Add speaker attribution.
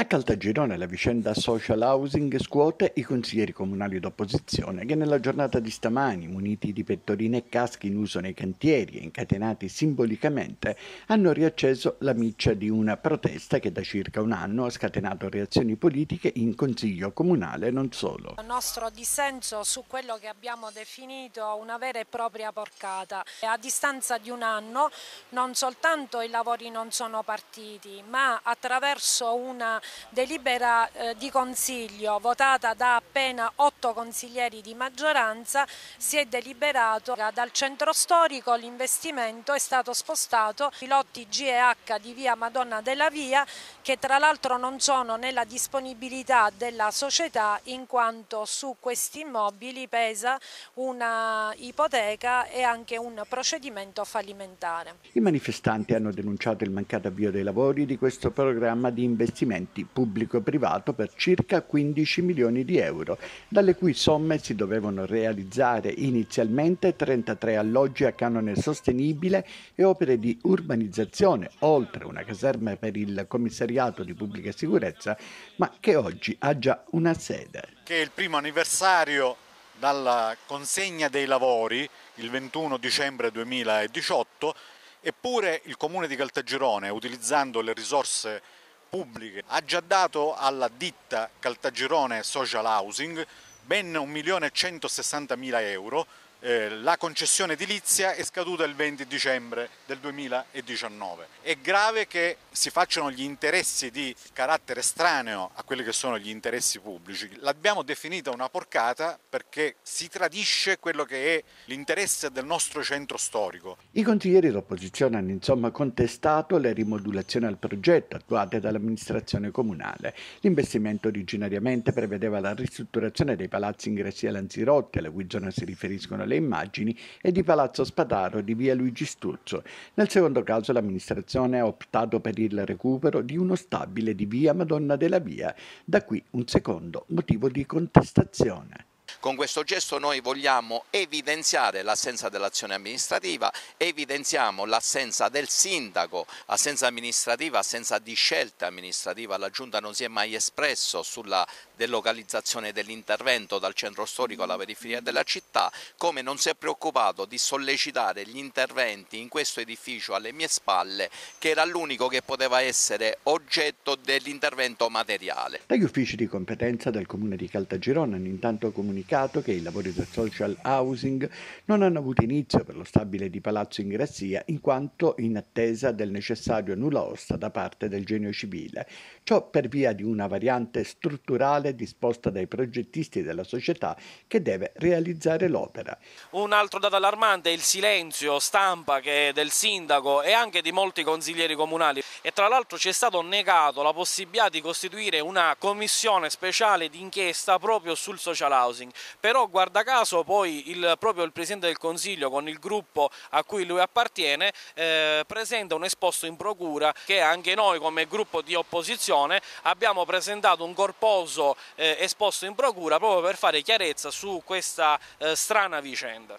Speaker 1: A Caltagirone la vicenda social housing scuote i consiglieri comunali d'opposizione che nella giornata di stamani, muniti di pettorine e caschi in uso nei cantieri e incatenati simbolicamente, hanno riacceso la miccia di una protesta che da circa un anno ha scatenato reazioni politiche in consiglio comunale non solo.
Speaker 2: Il nostro dissenso su quello che abbiamo definito una vera e propria porcata. A distanza di un anno non soltanto i lavori non sono partiti, ma attraverso una delibera eh, di consiglio votata da appena otto consiglieri di maggioranza si è deliberato dal centro storico l'investimento è stato spostato i lotti G e H di via Madonna della Via che tra l'altro non sono nella disponibilità della società in quanto su questi immobili pesa una ipoteca e anche un procedimento fallimentare.
Speaker 1: I manifestanti hanno denunciato il mancato avvio dei lavori di questo programma di investimenti investimenti pubblico-privato per circa 15 milioni di euro, dalle cui somme si dovevano realizzare inizialmente 33 alloggi a canone sostenibile e opere di urbanizzazione, oltre una caserma per il commissariato di pubblica sicurezza, ma che oggi ha già una sede.
Speaker 3: Che è il primo anniversario dalla consegna dei lavori, il 21 dicembre 2018, eppure il Comune di Caltagirone, utilizzando le risorse pubbliche. Ha già dato alla ditta Caltagirone Social Housing ben 1.160.000 euro eh, la concessione edilizia è scaduta il 20 dicembre del 2019. È grave che si facciano gli interessi di carattere estraneo a quelli che sono gli interessi pubblici. L'abbiamo definita una porcata perché si tradisce quello che è l'interesse del nostro centro storico.
Speaker 1: I consiglieri d'opposizione hanno insomma contestato le rimodulazioni al progetto attuate dall'amministrazione comunale. L'investimento originariamente prevedeva la ristrutturazione dei palazzi ingressi all'Anzirotte, alle cui zone si riferiscono le immagini e di Palazzo Spadaro di via Luigi Sturzo. Nel secondo caso l'amministrazione ha optato per il recupero di uno stabile di via Madonna della Via, da qui un secondo motivo di contestazione.
Speaker 4: Con questo gesto noi vogliamo evidenziare l'assenza dell'azione amministrativa, evidenziamo l'assenza del sindaco, assenza amministrativa, assenza di scelta amministrativa, la Giunta non si è mai espresso sulla delocalizzazione dell'intervento dal centro storico alla periferia della città, come non si è preoccupato di sollecitare gli interventi in questo edificio alle mie spalle, che era l'unico che poteva essere oggetto dell'intervento materiale.
Speaker 1: Dagli uffici di competenza del comune di Caltagirone hanno intanto comunicato comunicato che i lavori del social housing non hanno avuto inizio per lo stabile di Palazzo Ingrazia in quanto in attesa del necessario nulla osta da parte del genio civile, ciò per via di una variante strutturale disposta dai progettisti della società che deve realizzare l'opera.
Speaker 5: Un altro dato allarmante è il silenzio stampa del sindaco e anche di molti consiglieri comunali. E tra l'altro ci è stato negato la possibilità di costituire una commissione speciale d'inchiesta proprio sul social housing però guarda caso poi il, proprio il Presidente del Consiglio con il gruppo a cui lui appartiene eh, presenta un esposto in procura che anche noi come gruppo di opposizione abbiamo presentato un corposo eh, esposto in procura proprio per fare chiarezza su questa eh, strana vicenda.